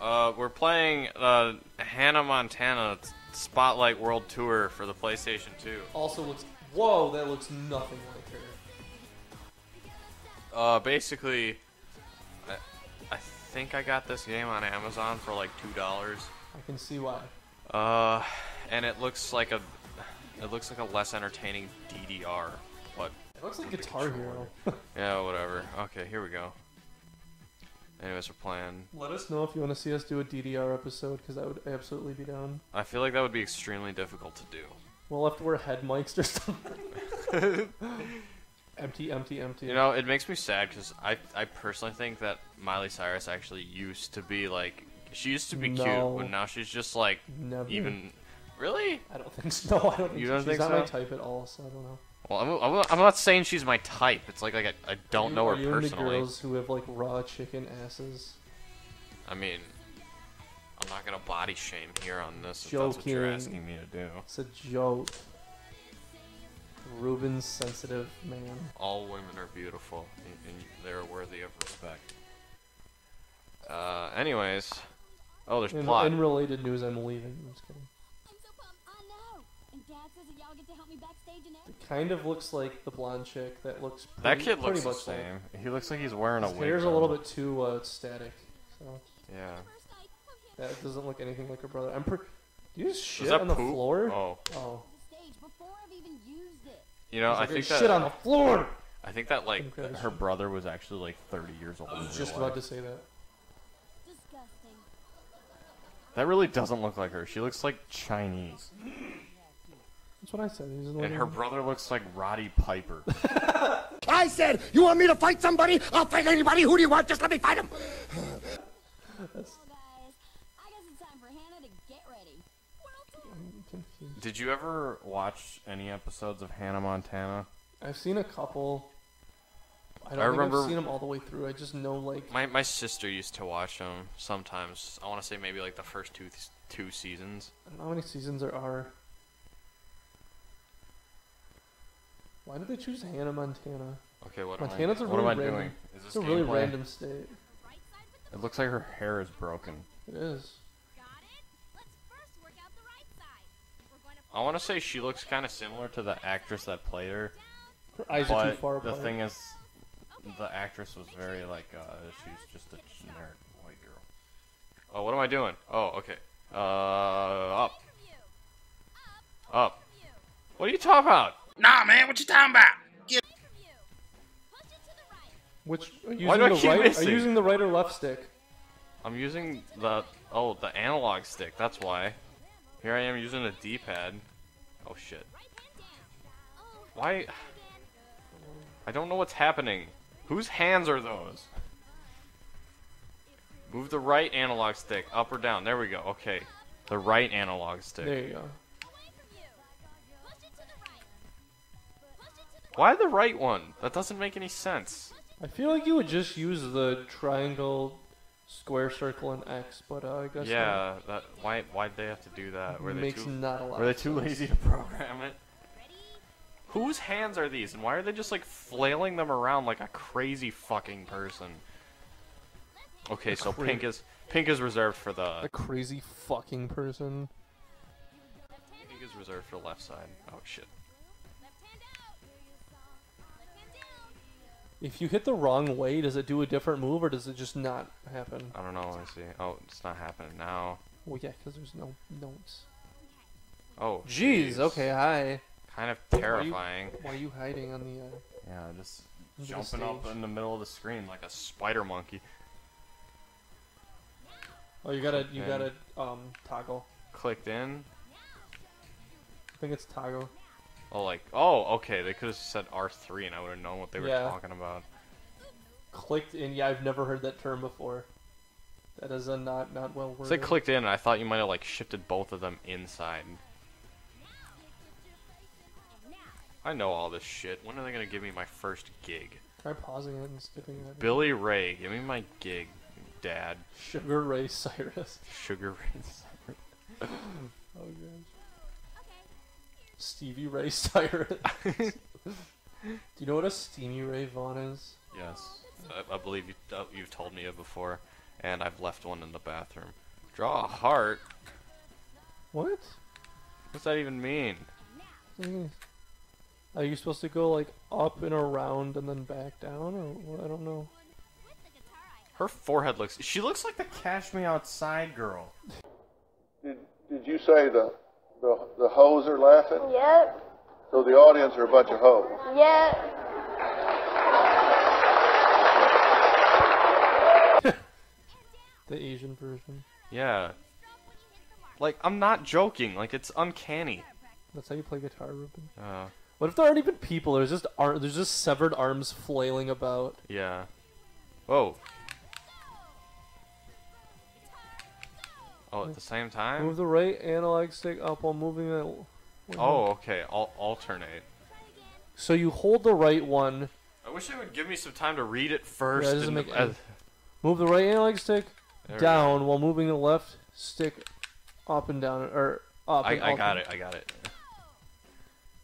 Uh, we're playing uh, Hannah Montana Spotlight World Tour for the PlayStation 2. Also looks. Whoa, that looks nothing like her. Uh, basically, I, I think I got this game on Amazon for like two dollars. I can see why. Uh, and it looks like a, it looks like a less entertaining DDR, but It looks like Guitar Hero. yeah, whatever. Okay, here we go. Anyways, we're playing. Let us know if you want to see us do a DDR episode, because I would absolutely be down. I feel like that would be extremely difficult to do. We'll have to wear head mics or something. empty, empty, empty. You know, it makes me sad because I, I personally think that Miley Cyrus actually used to be like, she used to be No. cute, but now she's just like, Never. even, really? I don't think so. No, I don't think You so. don't She's think not my type at all, so I don't know. Well, I'm, I'm, not saying she's my type. It's like, like I, I don't Are you- know are her you into personally. girls who have like raw chicken asses? I mean, I'm not gonna body shame here on this if that's what you're asking me to do. It's a joke. Ruben's sensitive man. All women are beautiful, and, and they're worthy of respect. Uh, anyways, oh, there's In, plot. in related news, I'm leaving. I'm just kidding. It kind of looks like the blonde chick that looks. Pretty, that kid pretty looks the much like- same. He looks like he's wearing a His wig. hair's a little bit too uh, static, so Yeah. First night, I'm here that doesn't look anything like her brother. I'm per. Do you just shit that on the poop? floor? Oh, Oh. on the stage before I've even used it. you know, I Like, think shit that on the floor. I think that like Okay. her brother was actually like 30 years old. I was just about life. to say that. Disgusting. That really doesn't look like her. She looks like Chinese, That's what I said. He's and her brother looks like Roddy Piper. I said, you want me to fight somebody? I'll fight anybody. Who do you want? Just let me fight him. Well, guys, I guess it's time for Hannah to get ready. World tour. I'm confused. Did you ever watch any episodes of Hannah Montana? I've seen a couple. I don't I think remember- I've seen them all the way through. I just know like My my sister used to watch them sometimes. I want to say maybe like the first two two seasons. I don't know how many seasons there are. Why did they choose Hannah Montana? Okay, what Montana's am a I? What am I really doing? Is this It's a really gameplay? random state. Right side with the It looks like her hair is broken. It is. got it. Let's first work out the right side. We're going to I want to say she looks kind of similar to the actress that played her, Her eyes are too far the thing is, the actress was very like uh, she's just a generic white girl. Oh, what am I doing? Oh, okay. Uh, up, up. What are you talking about? Nah, man, what you talking about? View. Push it to the right. Which are you Why using do I the keep right? Are you using the right or left stick? I'm using the oh the analog stick. That's why. Here I am using a D-pad. Oh shit. Right hand down. Oh, Why? I don't know what's happening. Whose hands are those? Move the right analog stick up or down. There we go. Okay. The right analog stick. There you go. Why the right one? That doesn't make any sense. I feel like you would just use the triangle, square, circle, and X, but uh, I guess Yeah, that why why'd they have to do that? that Were they makes too not a lot. Were they too sense. lazy to program it? Whose hands are these, and why are they just like flailing them around like a crazy fucking person? Okay, so pink is pink is reserved for the A crazy fucking person. pink is reserved for the left side. Oh shit. If you hit the wrong way, does it do a different move or does it just not happen? I don't know. Let me see. Oh, it's not happening now. Well, yeah, because there's no notes. Oh, Jeez. Okay. Hi. Kind of Why are you- terrifying. Why are you hiding on the? Uh, Yeah, just jumping up in the middle of the screen like a spider monkey. oh, you gotta. You gotta um toggle. Clicked in. I think it's toggle. Oh, like oh, okay. They could have said R3, and I would have known what they were Yeah. talking about. Clicked in. Yeah, I've never heard that term before. That is a not not well worded. Say clicked in, and I thought you might have like shifted both of them inside. I know all this shit. When are they gonna give me my first gig? Try pausing it and skipping it. Billy Ray, give me my gig, Dad. Sugar Ray Cyrus. Sugar Ray. Cyrus. Oh gosh. Stevie Ray Cyrus. Do you know what a steamy Ray Vaughn is? yes, I, I believe you, uh, you've told me it before. And I've left one in the bathroom. Draw a heart? What? What's that even mean? Mm. Are you supposed to go like up and around and then back down, or what? I don't know. Her forehead looks. She looks like the Cash Me Outside girl. Did, did you say the, the, the hoes are laughing? Yep. So the audience are a bunch of hoes. Yep. The Asian version. Yeah. Like, I'm not joking. Like, it's uncanny. That's how you play guitar, Ruben. Uh, What if there aren't even people? There's just ar- there's just severed arms flailing about. yeah. Whoa. Oh, at the same time? Move the right analog stick up while moving it. Oh, okay. I'll alternate. So you hold the right one, I wish they would give me some time to read it first. doesn't and- make uh, any- move the right analog stick there we down while moving the left stick up and down, or up. go. and I, I got alternate. it. I got it.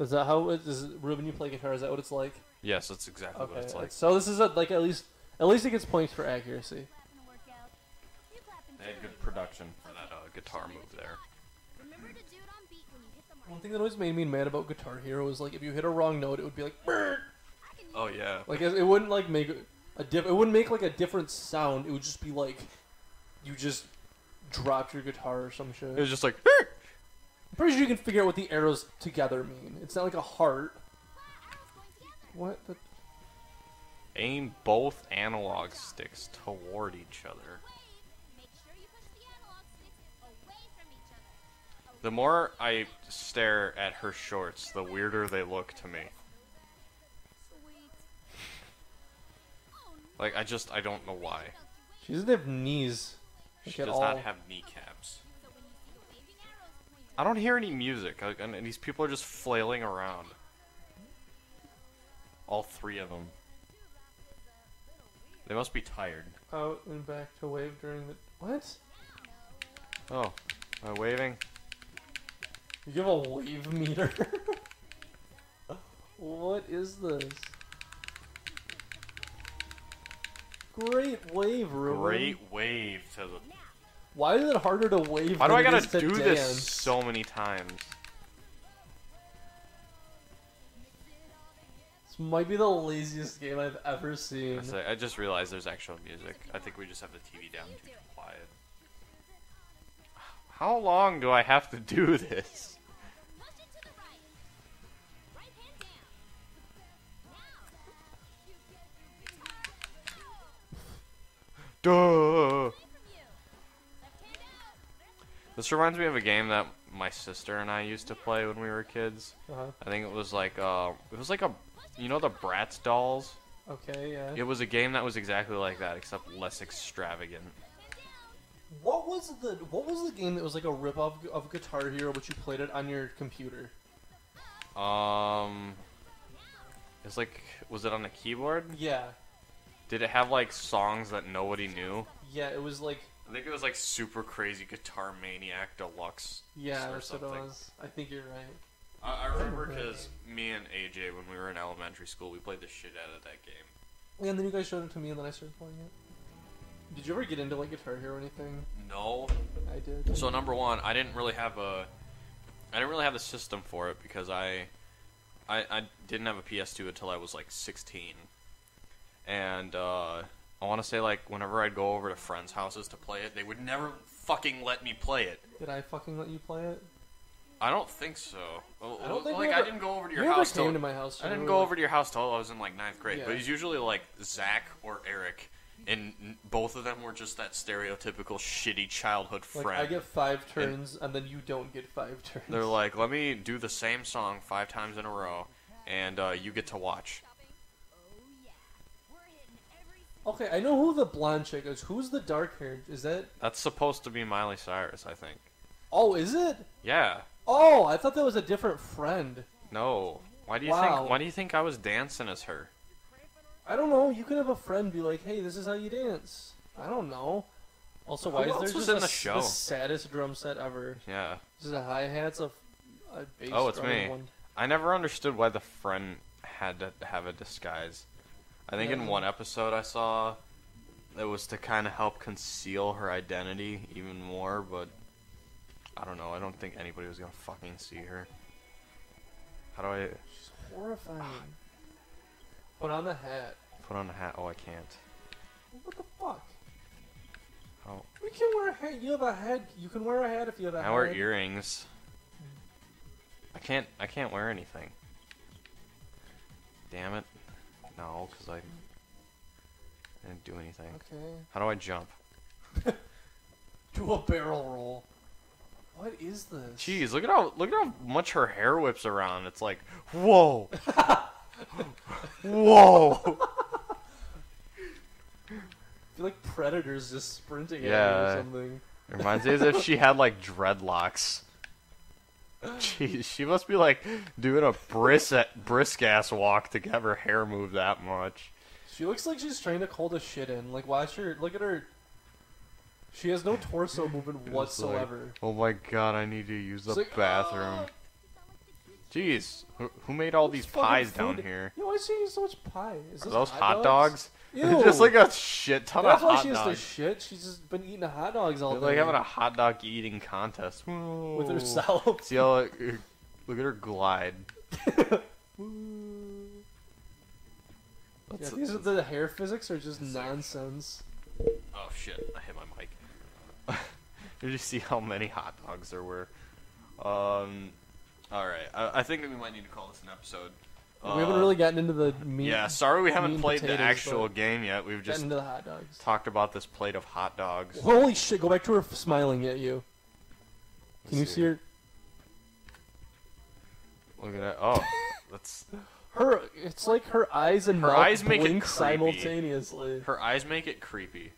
Is that how it is? Ruben, you play guitar? Is that what it's like? Yes, that's exactly Okay. what it's like. So this is a, like at least at least it gets points for accuracy. They had good production for that guitar move there. One thing that always made me mad about Guitar Hero is like if you hit a wrong note, it would be like "Brr." Oh yeah. like it, it wouldn't like make a diff. It wouldn't make like a different sound. It would just be like you just dropped your guitar or some shit. It was just like. I'm pretty sure you can figure out what the arrows together mean. It's not like a heart. What? The... Aim both analog sticks toward each other. The more I stare at her shorts, the weirder they look to me. Like I just I don't know why. She doesn't have knees. Like, She does all. not have kneecaps. I don't hear any music, like, and and these people are just flailing around. All three of them. They must be tired. Out and back to wave during the what? Oh, am I waving? You have a wave meter. what is this? Great wave, Ruben. Great wave to the. Why is it harder to wave? Why do than I gotta to do dance? this so many times? This might be the laziest game I've ever seen. I, I just realized there's actual music. I think we just have the TV down too quiet. How long do I have to do this? Duh. This reminds me of a game that my sister and I used to play when we were kids. Uh-huh. I think it was like uh, it was like a, you know, the Bratz dolls. Okay, yeah. It was a game that was exactly like that, except less extravagant. What was the What was the game that was like a rip off of Guitar Hero, but you played it on your computer? Um, it's like, was it on the keyboard? Yeah, Did it have like songs that nobody knew? yeah. It was like I think it was like Super Crazy Guitar Maniac Deluxe. yeah, or that's what it something. was. I think you're right. I, I remember because me and AJ, when we were in elementary school, we played the shit out of that game. Yeah, and then you guys showed it to me, and then I started playing it. Did you ever get into like Guitar Hero or anything? No. I did. So number one, I didn't really have a, I didn't really have the system for it because I, I, I didn't have a PS2 until I was like 16, and uh, I want to say like whenever I'd go over to friends' houses to play it, they would never fucking let me play it. Did I fucking let you play it? I don't think so. I don't think like we I didn't go over to You your house. came till- to my house. I didn't go over to your house till I was in like ninth grade. Yeah. But it's usually like Zach or Eric, and both of them were just that stereotypical shitty childhood Like friend. I get five turns, and then you don't get five turns. They're like, let me do the same song five times in a row, and uh, you get to watch. Okay, I know who the blonde chick is. Who's the dark haired? Is that? That's supposed to be Miley Cyrus, I think. Oh, is it? Yeah. Oh, I thought that was a different friend. No. Why do you Wow. think? Why do you think I was dancing as her? I don't know. You could have a friend be like, "Hey, this is how you dance." I don't know. Also, why Who is there else was just in a the show? the saddest drum set ever? Yeah. This is a hi hats of a bass Oh, it's drum me. One. I never understood why the friend had to have a disguise. I think in one episode I saw it was to kind of help conceal her identity even more, but I don't know. I don't think anybody was gonna fucking see her. How do I She's horrifying. Ah, Put on the hat. put on the hat? Oh, I can't. What the fuck? Oh. How? We can wear a hat. You have a head. You can wear a hat if you have a I hat. wear earrings. I can't. I can't wear anything. Damn it! No, because I didn't do anything. Okay. How do I jump? Do a barrel roll. What is this? Jeez, look at how look at how much her hair whips around. It's like, whoa, whoa. I feel like Predator's just sprinting at Yeah. you or something. It reminds me as if she had like dreadlocks. Jeez, she must be like doing a brisk brisk ass walk to have her hair move that much. She looks like she's trying to hold a shit in. Like, watch her. Look at her. She has no torso movement It's like, whatsoever. oh my god, I need to use the like, bathroom. "Ah." Jeez, who, who made all these pies down here? Yo, why is she eating so much pie? Is Are those hot dogs? Ew. Just like a shit ton That's of why hot she has to dogs. shit. She's just been eating hot dogs all They're day. like having a hot dog eating contest. with Whoa. herself. See how like, look at her glide. yeah, these are the hair physics are just nonsense. Oh shit! I hit my mic. Did you see how many hot dogs there were? Um. All right. I, I think that we might need to call this an episode. we haven't really gotten into the meat. Yeah. Sorry, we haven't played the actual game yet. We've just into the hot dogs. talked about this plate of hot dogs. Holy shit! Go back to her smiling at you. Can you Let's see her? Look at that. Oh, that's Her. It's like her eyes and Her mouth eyes make it creepy. simultaneously. her eyes make it creepy.